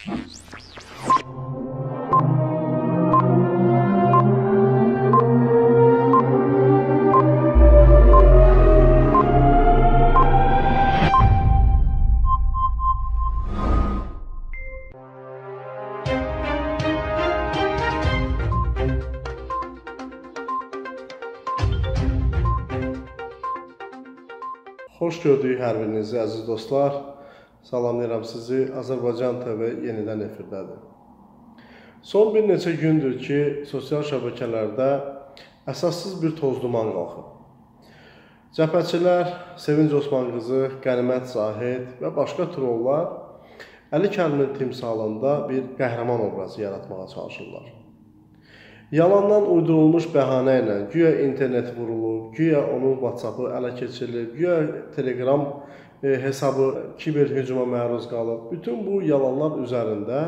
Xoş gördük hər birinizi əziz dostlar. Salamlayıram sizi. Azərbaycan TV yenidən efirdədir. Son bir neçə gündür ki, sosial şəbəkələrdə əsassız bir toz duman qalxıb. Cəbhəçilər, Sevinc Osman qızı, Qənimət Zahid və başqa trollar Əli Kərimin timsalında bir qəhrəman obrazı yaratmağa çalışırlar. Yalandan uydurulmuş bəhanə ilə güya internet vurulub, güya onun WhatsApp-ı ələ keçirilib, güya Telegram hesabı kiber hücuma məruz qalıb. Bütün bu yalanlar üzərində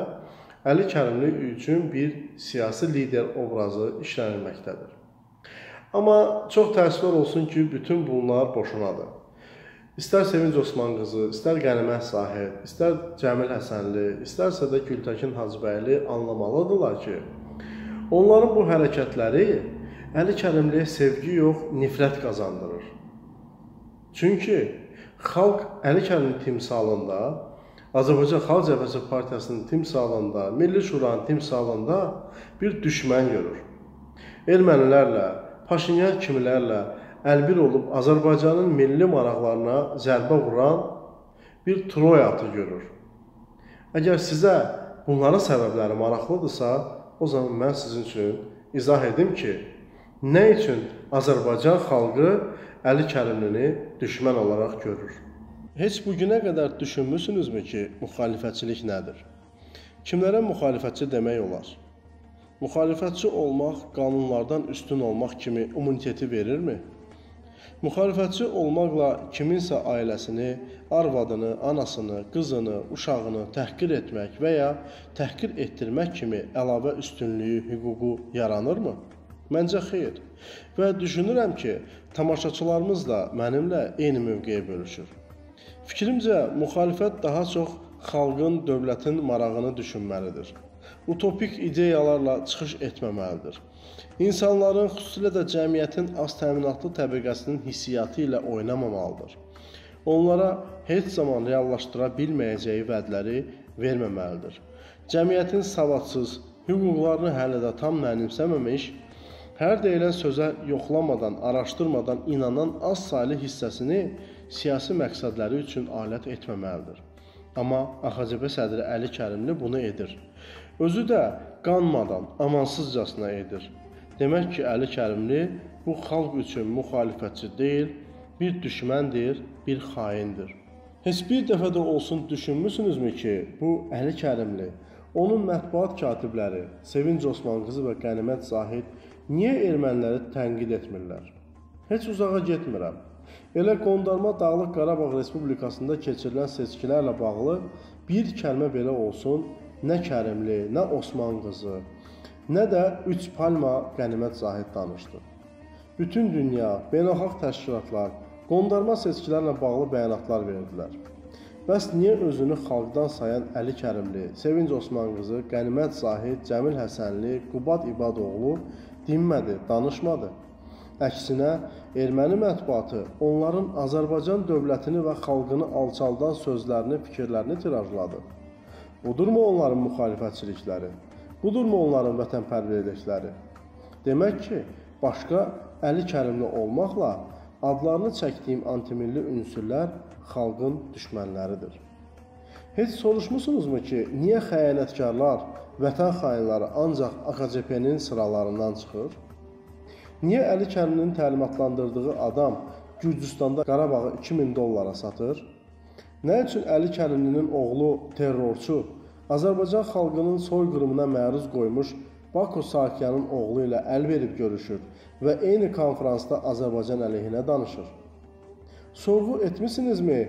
Əli Kərimli üçün bir siyasi lider obrazı işlənilməkdədir. Amma çox təəssüflər olsun ki, bütün bunlar boşunadır. İstər Sevinc Osman qızı, istər Qənimət Sahib, istər Cəmil Həsənli, istərsə də Gültəkin Hacıbəyli anlamalıdırlar ki, Onların bu hərəkətləri Əli Kərimliyə sevgi yox, nifrət qazandırır. Çünki xalq Əli Kərimin timsalında, Azərbaycan Xalq Cəbhəsi Partiyasının timsalında, Milli Şuranın timsalında bir düşmən görür. Ermənilərlə, Paşinyan kimilərlə əlbir olub Azərbaycanın milli maraqlarına zərbə vuran bir Troy atı görür. Əgər sizə bunların səbəbləri maraqlıdırsa, o zaman mən sizin üçün izah edim ki, nə üçün Azərbaycan xalqı Əli Kərimlini düşmən olaraq görür? Heç bu günə qədər düşünmüsünüzmü ki, müxalifətçilik nədir? Kimlərə müxalifətçi demək olar? Müxalifətçi olmaq qanunlardan üstün olmaq kimi immuniteti verirmi? Müxalifətçi olmaqla kiminsə ailəsini, arvadını, anasını, qızını, uşağını təhqir etmək və ya təhqir etdirmək kimi əlavə üstünlüyü, hüququ yaranırmı? Məncə xeyr. Və düşünürəm ki, tamaşaçılarımız da mənimlə eyni mövqeyə bölüşür. Fikrimcə, müxalifət daha çox xalqın, dövlətin marağını düşünməlidir. Utopik ideyalarla çıxış etməməlidir. İnsanların, xüsusilə də cəmiyyətin az təminatlı təbəqəsinin hissiyatı ilə oynamamalıdır. Onlara heç zaman reallaşdıra bilməyəcəyi vədləri verməməlidir. Cəmiyyətin savadsız, hüquqlarını hələ də tam mənimsəməmiş, hər deyilən sözə yoxlamadan, araşdırmadan inanan az saylı hissəsini siyasi məqsədləri üçün alət etməməlidir. Amma AXCB sədri Əli Kərimli bunu edir. Özü də qanmadan, amansızcasına edir. Demək ki, Əli Kərimli bu xalq üçün müxalifətçi deyil, bir düşməndir, bir xaindir. Heç bir dəfə də olsun düşünmüsünüzmü ki, bu Əli Kərimli, onun mətbuat katibləri Sevinc Osman qızı və Qənimət Zahid niyə erməniləri tənqid etmirlər? Heç uzağa getmirəm. Elə qondarma Dağlıq Qarabağ Respublikasında keçirilən seçkilərlə bağlı bir kəlmə belə olsun, nə Kərimli, nə Osman qızı, nə də 3 palma qənimət zahid danışdı. Bütün dünya, beynəlxalq təşkilatlar qondarma seçkilərlə bağlı bəyanatlar verdilər. Bəs niyə özünü xalqdan sayan Əli Kərimli, Sevinc Osman qızı, Qənimət Zahid, Cəmil Həsənli, Qubad İbadoğlu dinmədi, danışmadı? Əksinə, erməni mətbuatı onların Azərbaycan dövlətini və xalqını alçaldan sözlərini, fikirlərini tirajladı. Budurmu onların müxalifətçilikləri? Budurmu onların vətənpərvərlikləri? Demək ki, başqa Əli Kərimli olmaqla adlarını çəkdiyim antimilli ünsürlər xalqın düşmənləridir. Heç soruşmusunuzmu ki, niyə xəyanətkarlar, vətən xainləri ancaq AKCP-nin sıralarından çıxır? Niyə Əli Kərimlinin təlimatlandırdığı adam Gürcüstanda Qarabağı 2000 dollara satır? Nə üçün Əli Kərimlinin oğlu terrorçu Azərbaycan xalqının soyqırımına məruz qoymuş Bako Sakyanın oğlu ilə əl verib görüşür və eyni konfransda Azərbaycan əleyhinə danışır. Sorğu etmisinizmi?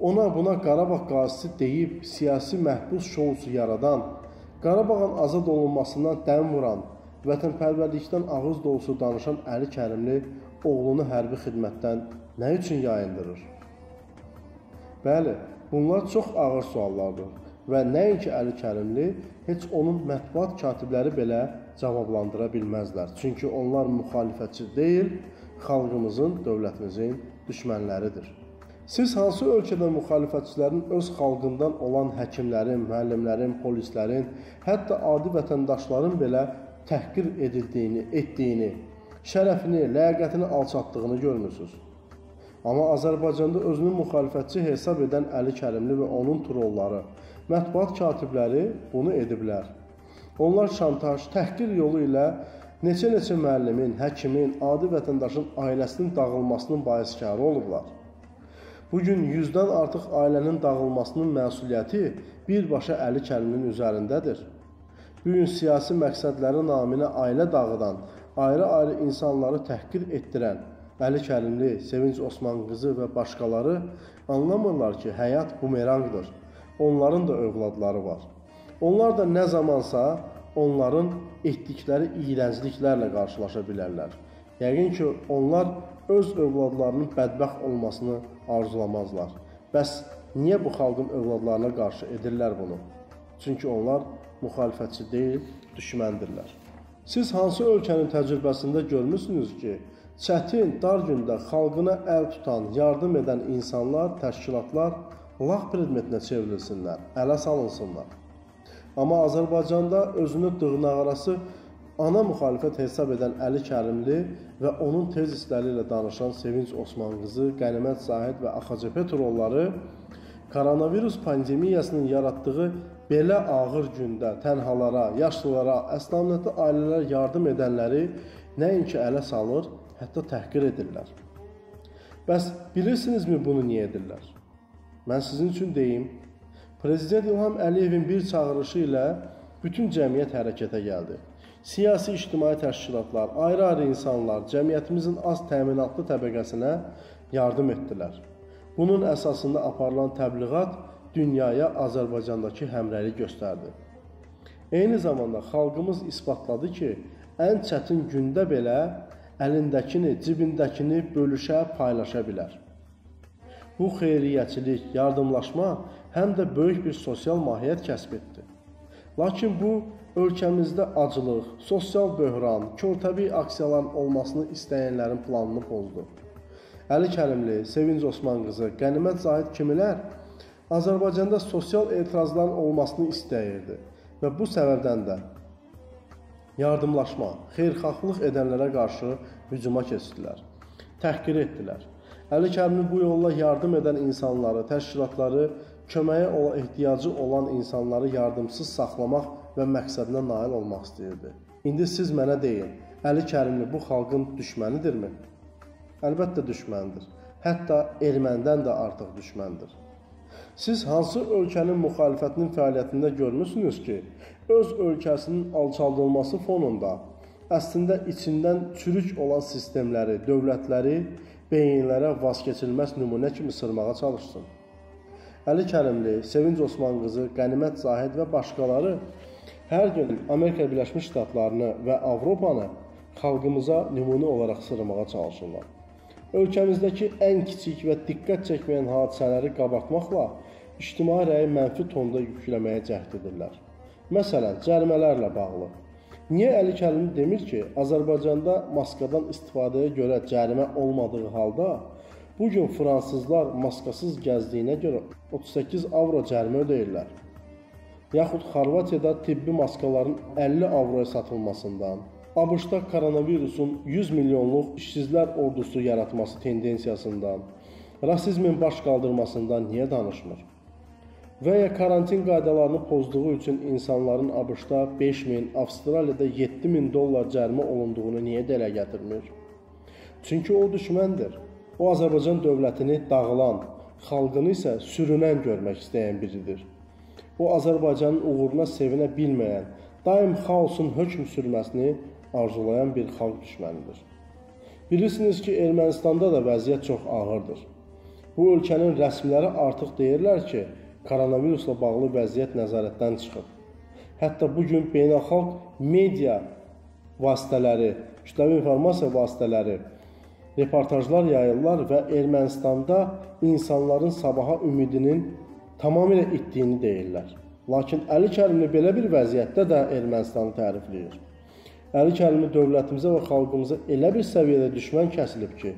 Ona buna Qarabağ qazisi deyib siyasi məhbus şousu yaradan, Qarabağın azad olunmasından dəm vuran, vətənpərvərlikdən ağız dolusu danışan Əli Kərimli oğlunu hərbi xidmətdən nə üçün yayındırır? Bəli, bunlar çox ağır suallardır. və nəinki Əli Kərimli, heç onun mətbuat katibləri belə cavablandıra bilməzlər. Çünki onlar müxalifətçi deyil, xalqımızın, dövlətimizin düşmənləridir. Siz hansı ölkədə müxalifətçilərin öz xalqından olan həkimlərin, müəllimlərin, polislərin, hətta adi vətəndaşların belə təhqir edildiyini, etdiyini, şərəfini, ləyaqətini alçatdığını görmüsünüz? Amma Azərbaycanda özünü müxalifətçi hesab edən Əli Kərimli və onun trolları Mətbuat katibləri bunu ediblər. Onlar şantaj, təhqir yolu ilə neçə-neçə müəllimin, həkimin, adi vətəndaşın ailəsinin dağılmasının baiskarı olublar. Bu gün 100-dən artıq ailənin dağılmasının məsuliyyəti birbaşa Əli Kəriminin üzərindədir. Bu gün siyasi məqsədləri naminə ailə dağıdan, ayrı-ayrı insanları təhqir etdirən Əli Kərimli, Sevinç Osman qızı və başqaları anlamırlar ki, həyat bumeranqdır onların da övladları var. Onlar da nə zamansa onların etdikləri iyrəncliklərlə qarşılaşa bilərlər. Yəqin ki, onlar öz övladlarının bədbəxt olmasını arzulamazlar. Bəs niyə bu xalqın övladlarına qarşı edirlər bunu? Çünki onlar müxalifətçi deyil, düşməndirlər. Siz hansı ölkənin təcrübəsində görmüsünüz ki, çətin, dar gündə xalqına əl tutan, yardım edən insanlar, təşkilatlar lağ predmetinə çevrilsinlər, ələ salınsınlar. Amma Azərbaycanda özünü dırnaqarası ana müxalifət hesab edən Əli Kərimli və onun tez hissləri ilə danışan Sevinç Osman qızı, Qənimət Zahid və AXCP trolları koronavirus pandemiyasının yaratdığı belə ağır gündə tənhalara, yaşlılara, əsnafnətə ailələr yardım edənləri nəinki ələ salır, hətta təhqir edirlər. Bəs bilirsinizmi bunu niyə edirlər? Mən sizin üçün deyim, Prezident İlham Əliyevin bir çağırışı ilə bütün cəmiyyət hərəkətə gəldi. Siyasi ictimai təşkilatlar, ayrı-ayrı insanlar cəmiyyətimizin az təminatlı təbəqəsinə yardım etdilər. Bunun əsasında aparılan təbliğat dünyaya Azərbaycandakı həmrəylik göstərdi. Eyni zamanda xalqımız isbatladı ki, ən çətin gündə belə əlindəkini, cibindəkini bölüşə, paylaşa bilər. Bu xeyriyyəçilik, yardımlaşma həm də böyük bir sosial mahiyyət kəsb etdi. Lakin bu ölkəmizdə aclıq, sosial böhran, körtəbii aksiyaların olmasını istəyənlərin planını pozdu. Əli Kərimli, Sevinc Osman qızı, Qənimət Zahid kimilər Azərbaycanda sosial etirazların olmasını istəyirdi və bu səbəbdən də yardımlaşma, xeyirxahlıq edənlərə qarşı hücuma keçdilər, təhqir etdilər. Əli Kərimli bu yolla yardım edən insanları, təşkilatları, köməyə olan ehtiyacı olan insanları yardımsız saxlamaq və məqsədinə nail olmaq istəyirdi. İndi siz mənə deyin, Əli Kərimli bu xalqın düşmənidirmi? Əlbəttə düşməndir. Hətta ermənidən də artıq düşməndir. Siz hansı ölkənin müxalifətinin fəaliyyətində görmüsünüz ki, öz ölkəsinin alçaldılması fonunda əslində içindən çürük olan sistemləri, dövlətləri beyinlərə vazkeçilməz nümunə kimi sırmağa çalışsın. Əli Kərimli, Sevinc Osman qızı, Qənimət Zahid və başqaları hər gün Amerika Birləşmiş Ştatlarını və Avropanı xalqımıza nümunə olaraq sırmağa çalışırlar. Ölkəmizdəki ən kiçik və diqqət çəkməyən hadisələri qabartmaqla ictimai rəyi mənfi tonda yükləməyə cəhd edirlər. Məsələn, cərimələrlə bağlı Niyə Əli Kərimi demir ki, Azərbaycanda maskadan istifadəyə görə cərimə olmadığı halda bu gün fransızlar maskasız gəzdiyinə görə 38 avro cərimə ödəyirlər. Yaxud Xorvatiyada tibbi maskaların 50 avroya satılmasından, ABŞ-da koronavirusun 100 milyonluq işsizlər ordusu yaratması tendensiyasından, rasizmin baş qaldırmasından niyə danışmır? və ya karantin qaydalarını pozduğu üçün insanların ABŞ-da 5000, Avstraliyada 7000 dollar cərimə olunduğunu niyə dələ gətirmir? Çünki o düşməndir. O Azərbaycan dövlətini dağılan, xalqını isə sürünən görmək istəyən biridir. O Azərbaycanın uğuruna sevinə bilməyən, daim xaosun hökm sürməsini arzulayan bir xalq düşmənidir. Bilirsiniz ki, Ermənistanda da vəziyyət çox ağırdır. Bu ölkənin rəsmiləri artıq deyirlər ki, koronavirusla bağlı vəziyyət nəzarətdən çıxıb. Hətta bu gün beynəlxalq media vasitələri, kütləvi informasiya vasitələri reportajlar yayırlar və Ermənistanda insanların sabaha ümidinin tamamilə itdiyini deyirlər. Lakin Əli Kərimli belə bir vəziyyətdə də Ermənistanı tərifləyir. Əli Kərimi dövlətimizə və xalqımıza elə bir səviyyədə düşmən kəsilib ki,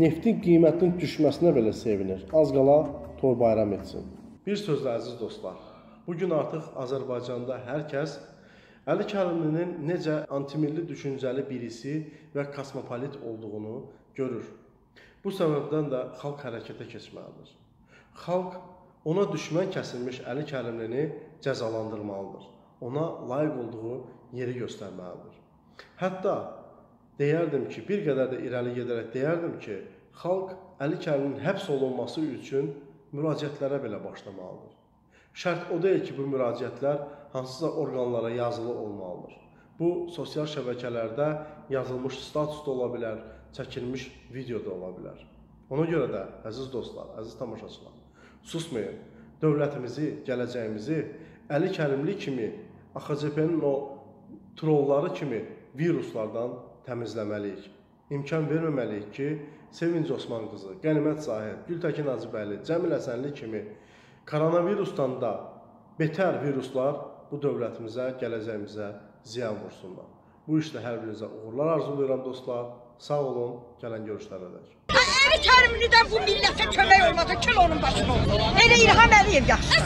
neftin qiymətinin düşməsinə belə sevinir. Az qala toy bayram etsin. Bir sözlə əziz dostlar, bu gün artıq Azərbaycanda hər kəs Əli Kərimlinin necə antimilli düşüncəli birisi və kosmopolit olduğunu görür. Bu səbəbdən də xalq hərəkətə keçməlidir. Xalq ona düşmən kəsilmiş Əli Kərimlini cəzalandırmalıdır. Ona layiq olduğu yeri göstərməlidir. Hətta deyərdim ki, bir qədər də irəli gedərək deyərdim ki, xalq Əli Kərimin həbs olunması üçün müraciətlərə belə başlamalıdır. Şərt o deyil ki, bu müraciətlər hansısa orqanlara yazılı olmalıdır. Bu sosial şəbəkələrdə yazılmış status da ola bilər, çəkilmiş video da ola bilər. Ona görə də əziz dostlar, əziz tamaşaçılar, susmayın. Dövlətimizi, gələcəyimizi Əli Kərimli kimi, AXCP-nin o trolları kimi viruslardan təmizləməliyik. İmkan verməməliyik ki, Sevinc Osman qızı, Qənimət Zahid, Gültəkin Hacıbəyli, Cəmil Həsənli kimi koronavirusdan da betər viruslar bu dövlətimizə, gələcəyimizə ziyan vursunlar. Bu işdə hər birinizə uğurlar arzulayıram dostlar. Sağ olun, gələn görüşlərədək. Əli Kərimlidən bu millətə kömək olmadı, kül onun başına oldu. Elə İlham Əliyev yaxşı.